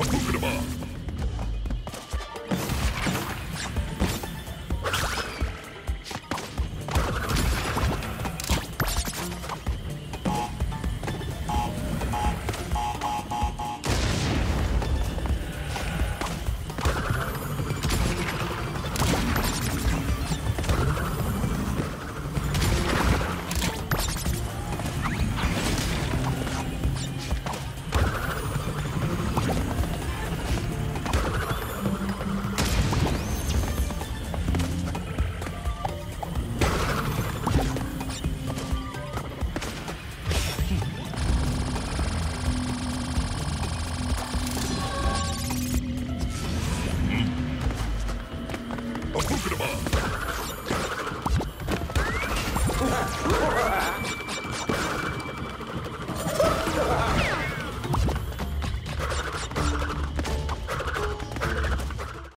発砲車 Wapukadama!